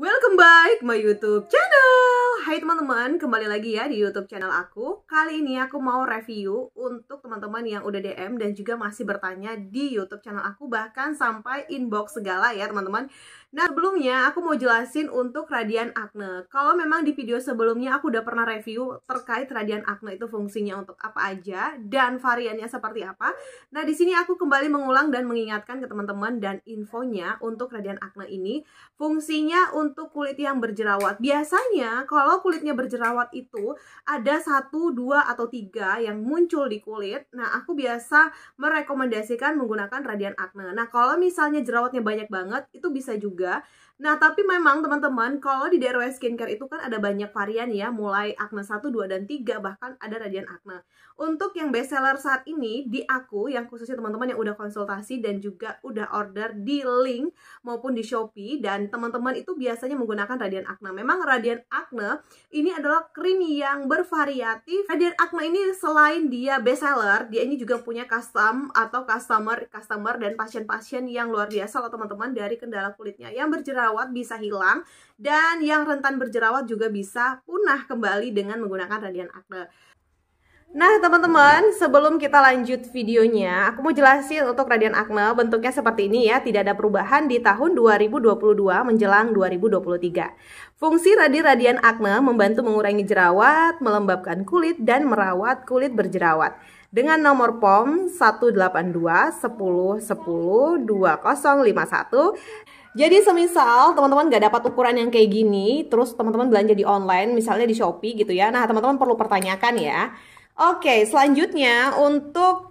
Welcome back my YouTube channel. Hai teman-teman, kembali lagi ya di YouTube channel aku. Kali ini aku mau review untuk teman-teman yang udah DM dan juga masih bertanya di YouTube channel aku bahkan sampai inbox segala ya teman-teman. Nah sebelumnya aku mau jelasin untuk radian akne Kalau memang di video sebelumnya aku udah pernah review terkait radian akne itu fungsinya untuk apa aja Dan variannya seperti apa Nah di sini aku kembali mengulang dan mengingatkan ke teman-teman dan infonya untuk radian akne ini Fungsinya untuk kulit yang berjerawat Biasanya kalau kulitnya berjerawat itu ada satu, dua, atau tiga yang muncul di kulit. Nah aku biasa merekomendasikan menggunakan radian akne Nah kalau misalnya jerawatnya banyak banget itu bisa juga Nah, tapi memang teman-teman, kalau di DRW Skincare itu kan ada banyak varian ya, mulai acne 1, 2, dan 3, bahkan ada radian acne. Untuk yang best seller saat ini, di aku, yang khususnya teman-teman yang udah konsultasi dan juga udah order di link maupun di Shopee, dan teman-teman itu biasanya menggunakan radian acne. Memang radian acne ini adalah krim yang bervariatif. Radian acne ini selain dia best seller, dia ini juga punya custom atau customer customer dan pasien-pasien yang luar biasa loh teman-teman dari kendala kulitnya yang berjerawat berjerawat bisa hilang dan yang rentan berjerawat juga bisa punah kembali dengan menggunakan radian akne. Nah teman-teman sebelum kita lanjut videonya aku mau jelasin untuk radian akne bentuknya seperti ini ya. Tidak ada perubahan di tahun 2022 menjelang 2023 Fungsi radi radian akne membantu mengurangi jerawat, melembabkan kulit dan merawat kulit berjerawat. Dengan nomor POM 182 10 10 2051 jadi semisal teman-teman gak dapat ukuran yang kayak gini, terus teman-teman belanja di online, misalnya di Shopee gitu ya. Nah, teman-teman perlu pertanyakan ya. Oke, selanjutnya untuk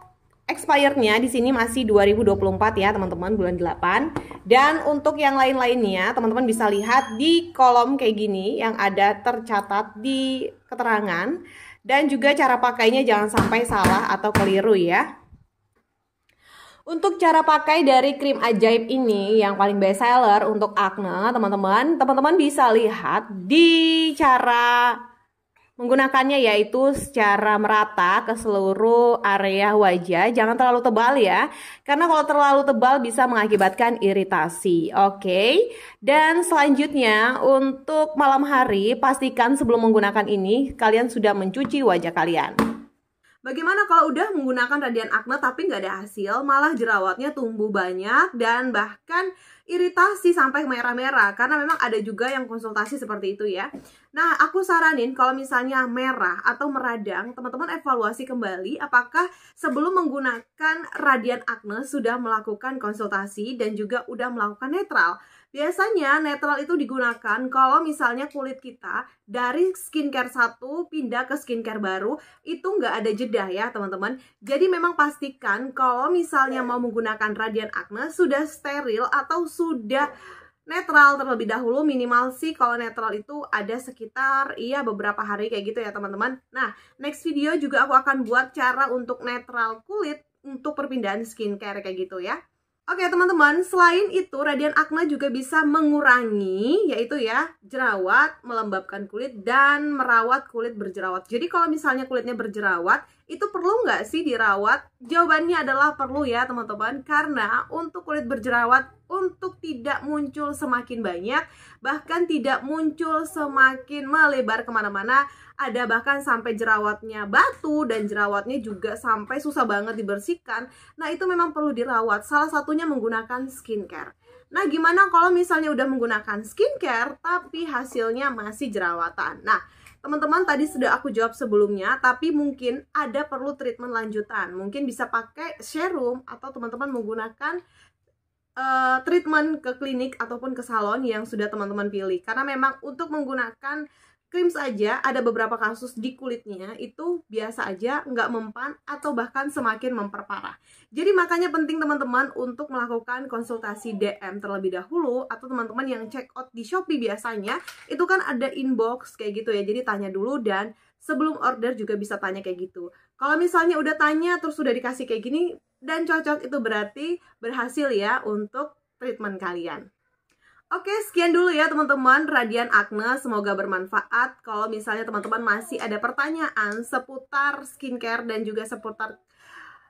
expirednya di sini masih 2024 ya, teman-teman, bulan 8. Dan untuk yang lain-lainnya, teman-teman bisa lihat di kolom kayak gini yang ada tercatat di keterangan dan juga cara pakainya jangan sampai salah atau keliru ya. Untuk cara pakai dari krim ajaib ini yang paling best seller untuk acne, teman-teman, teman-teman bisa lihat di cara menggunakannya yaitu secara merata ke seluruh area wajah. Jangan terlalu tebal ya, karena kalau terlalu tebal bisa mengakibatkan iritasi. Oke, okay? dan selanjutnya untuk malam hari pastikan sebelum menggunakan ini kalian sudah mencuci wajah kalian. Bagaimana kalau udah menggunakan radian akne tapi nggak ada hasil, malah jerawatnya tumbuh banyak dan bahkan iritasi sampai merah-merah karena memang ada juga yang konsultasi seperti itu ya. Nah, aku saranin kalau misalnya merah atau meradang, teman-teman evaluasi kembali apakah sebelum menggunakan radian akne sudah melakukan konsultasi dan juga udah melakukan netral. Biasanya netral itu digunakan kalau misalnya kulit kita dari skincare satu pindah ke skincare baru itu nggak ada jeda ya teman-teman. Jadi memang pastikan kalau misalnya mau menggunakan radian acne sudah steril atau sudah netral terlebih dahulu minimal sih kalau netral itu ada sekitar iya beberapa hari kayak gitu ya teman-teman. Nah next video juga aku akan buat cara untuk netral kulit untuk perpindahan skincare kayak gitu ya. Oke teman-teman, selain itu radian akne juga bisa mengurangi yaitu ya jerawat, melembabkan kulit dan merawat kulit berjerawat. Jadi kalau misalnya kulitnya berjerawat, itu perlu nggak sih dirawat? Jawabannya adalah perlu ya teman-teman karena untuk kulit berjerawat untuk tidak muncul semakin banyak bahkan tidak muncul semakin melebar ke mana-mana ada bahkan sampai jerawatnya batu dan jerawatnya juga sampai susah banget dibersihkan. Nah, itu memang perlu dirawat. Salah satunya menggunakan skincare. Nah, gimana kalau misalnya udah menggunakan skincare tapi hasilnya masih jerawatan? Nah, teman-teman tadi sudah aku jawab sebelumnya, tapi mungkin ada perlu treatment lanjutan. Mungkin bisa pakai serum atau teman-teman menggunakan uh, treatment ke klinik ataupun ke salon yang sudah teman-teman pilih. Karena memang untuk menggunakan krim saja ada beberapa kasus di kulitnya itu biasa aja nggak mempan atau bahkan semakin memperparah. Jadi makanya penting teman-teman untuk melakukan konsultasi DM terlebih dahulu atau teman-teman yang check out di Shopee biasanya itu kan ada inbox kayak gitu ya. Jadi tanya dulu dan sebelum order juga bisa tanya kayak gitu. Kalau misalnya udah tanya terus udah dikasih kayak gini dan cocok itu berarti berhasil ya untuk treatment kalian Oke, sekian dulu ya teman-teman Radian Acne. Semoga bermanfaat. Kalau misalnya teman-teman masih ada pertanyaan seputar skincare dan juga seputar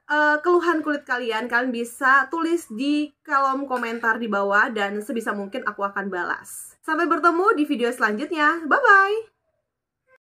uh, keluhan kulit kalian, kalian bisa tulis di kolom komentar di bawah dan sebisa mungkin aku akan balas. Sampai bertemu di video selanjutnya. Bye bye.